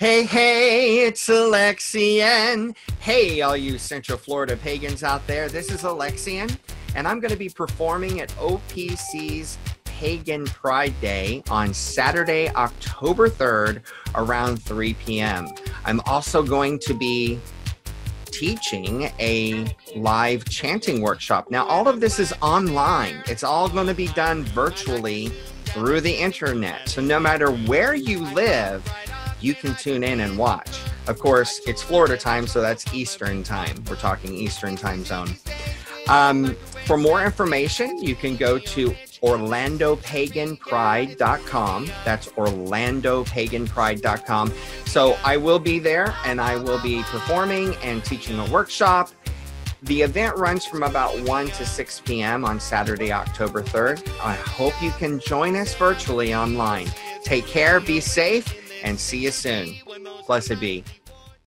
Hey, hey, it's Alexian. Hey, all you Central Florida pagans out there. This is Alexian, and I'm going to be performing at OPC's Pagan Pride Day on Saturday, October 3rd, around 3 p.m. I'm also going to be teaching a live chanting workshop. Now, all of this is online, it's all going to be done virtually through the internet. So, no matter where you live, you can tune in and watch. Of course, it's Florida time, so that's Eastern time. We're talking Eastern time zone. Um, for more information, you can go to orlandopaganpride.com. That's orlandopaganpride.com. So I will be there and I will be performing and teaching a workshop. The event runs from about 1 to 6 p.m. on Saturday, October 3rd. I hope you can join us virtually online. Take care, be safe, and see you soon. Blessed be.